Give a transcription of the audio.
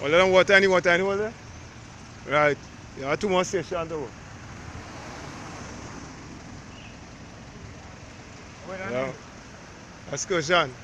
All of them water any water anywhere there? Right. You have two more road. Where are Yeah. Excursion.